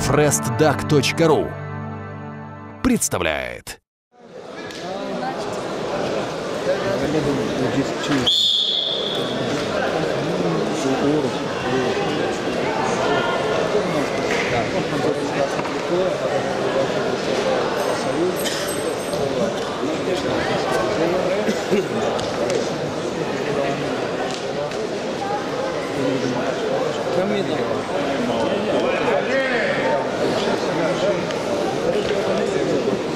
frestduck.ru представляет. Ко мне. Thank you.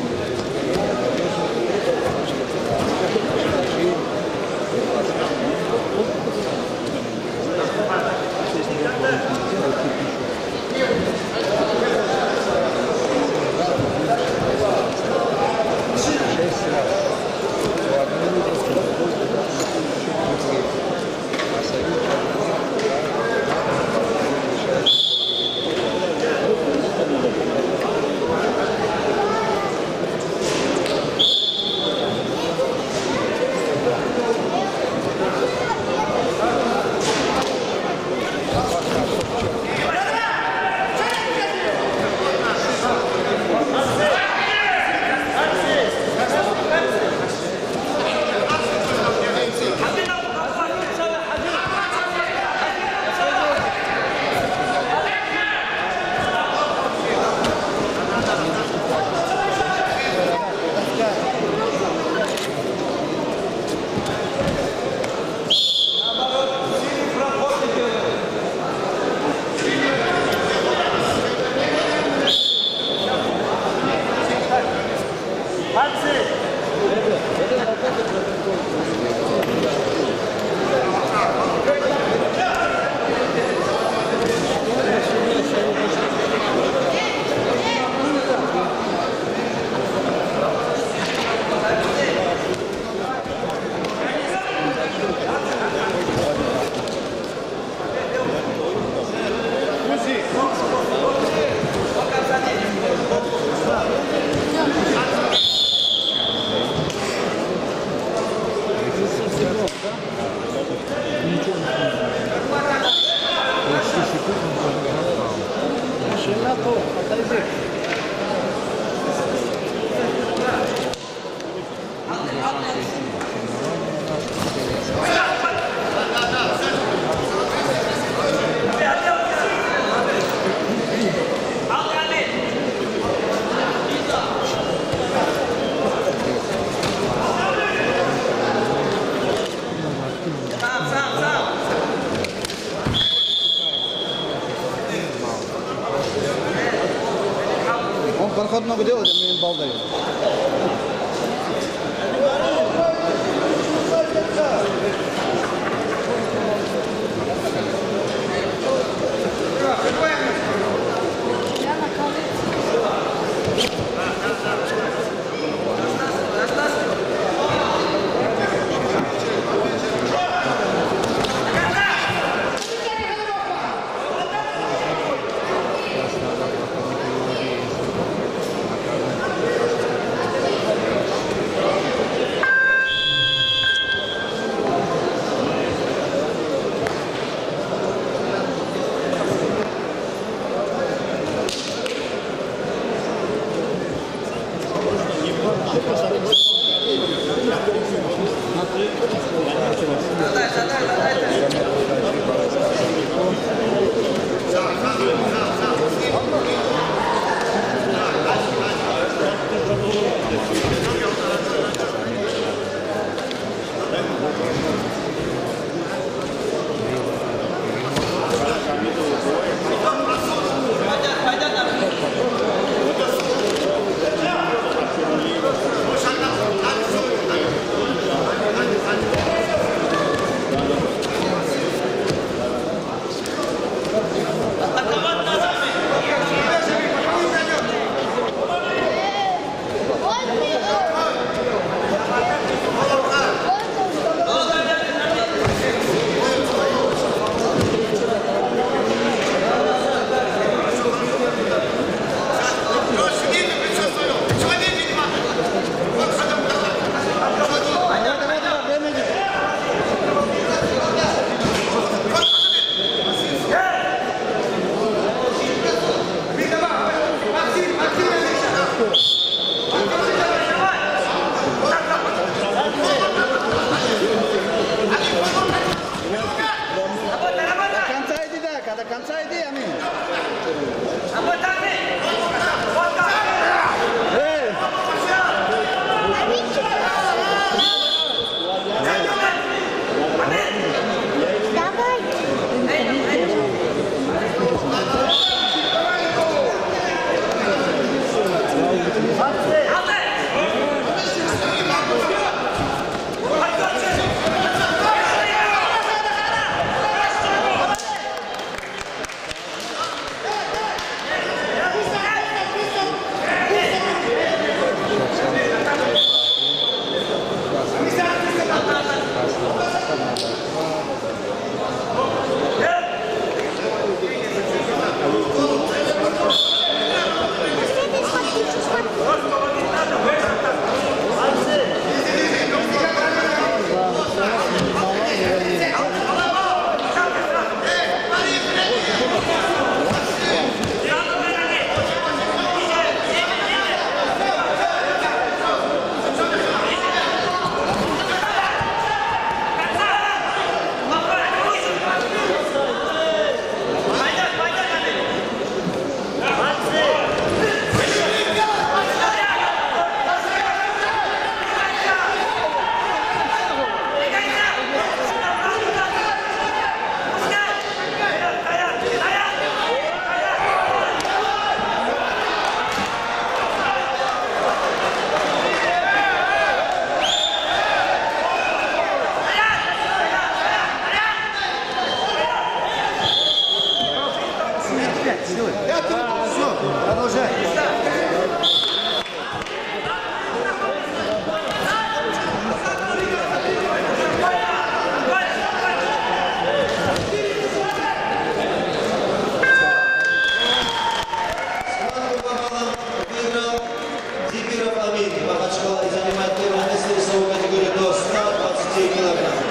三三。проходного дела, мы им балдаем. 何? Ravin, Mahaçkala İzani Madde Mühendisleri Savunmacı Grubu Star Basitçi 2 Ravin.